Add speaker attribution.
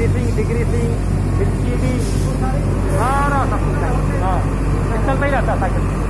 Speaker 1: डिग्रीसिंग डिग्रीसिंग बिजली सारा सब कुछ हाँ चलता ही रहता साइकिल